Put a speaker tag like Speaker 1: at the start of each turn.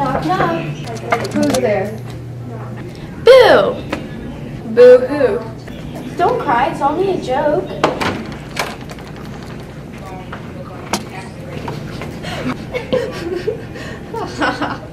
Speaker 1: Knock, knock. Who's there?
Speaker 2: Boo!
Speaker 1: Boo who?
Speaker 2: Don't cry, it's only a joke. Ha ha ha.